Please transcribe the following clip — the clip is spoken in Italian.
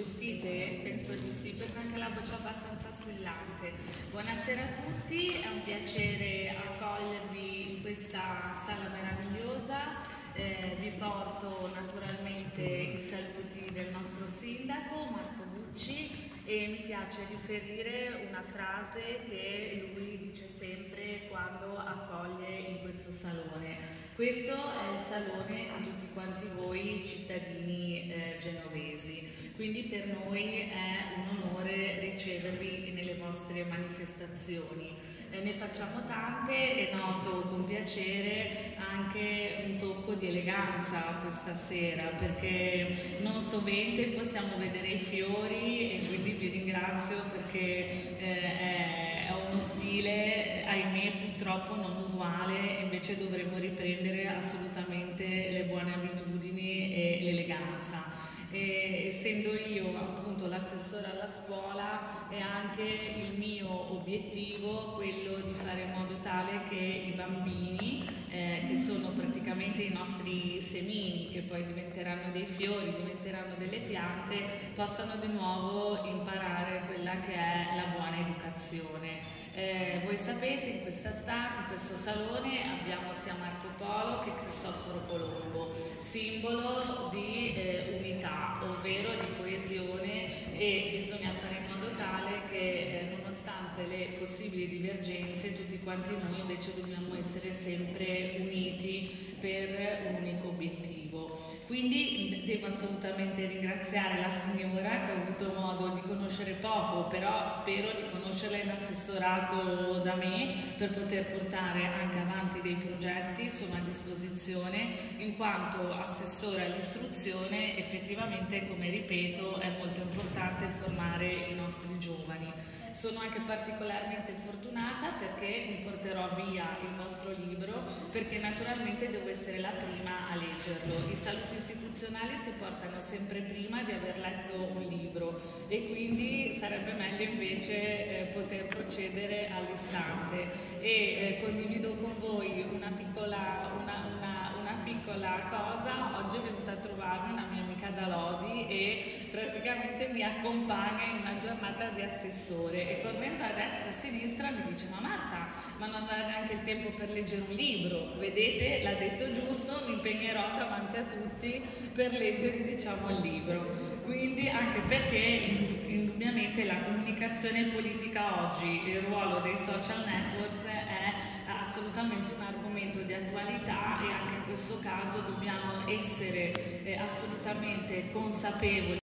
sentite? Penso di sì, perché anche la voce è abbastanza squillante. Buonasera a tutti, è un piacere accogliervi in questa sala meravigliosa. Eh, vi porto naturalmente i saluti del nostro sindaco Marco Bucci e mi piace riferire una frase che lui dice sempre quando accoglie in questo salone. Questo è il salone di tutti quanti voi genovesi, quindi per noi è un onore ricevervi nelle vostre manifestazioni. Eh, ne facciamo tante e noto con piacere anche un tocco di eleganza questa sera perché non sovente possiamo vedere i fiori e quindi vi ringrazio perché eh, è uno stile, ahimè, purtroppo non usuale, invece dovremmo riprendere assolutamente anche il mio obiettivo quello di fare in modo tale che i bambini eh, che sono praticamente i nostri semini che poi diventeranno dei fiori, diventeranno delle piante possano di nuovo imparare quella che è la buona educazione. Eh, voi sapete in questa sta, in questo salone abbiamo sia Marco Polo che Cristoforo Colombo, simbolo di eh, unità, ovvero di coesione e bisogna nonostante le possibili divergenze tutti quanti noi invece dobbiamo essere sempre uniti per un unico obiettivo. Quindi devo assolutamente ringraziare la signora che ho avuto modo di conoscere poco, però spero di conoscerla in assessorato da me per poter portare anche avanti dei progetti, sono a disposizione, in quanto assessore all'istruzione effettivamente, come ripeto, è molto importante formare i nostri giovani. Sono anche particolarmente fortunata perché mi porterò via il vostro libro, perché naturalmente devo essere la prima a leggerlo. I saluti istituzionali si portano sempre prima di aver letto un libro e quindi sarebbe meglio invece eh, poter procedere all'istante. E eh, condivido con voi una piccola, una, una, una piccola cosa, oggi è venuta a trovarmi una mia amica da Lodi e praticamente mi accompagna in una giornata di assessore e correndo a destra e a sinistra mi dice ma Marta ma non hai neanche il tempo per leggere un libro? Vedete l'ha detto giusto mi impegnerò davanti a tutti per leggere diciamo il libro. Quindi anche perché indubbiamente la comunicazione politica oggi il ruolo dei social networks è assolutamente un argomento di attualità e anche questo caso dobbiamo essere eh, assolutamente consapevoli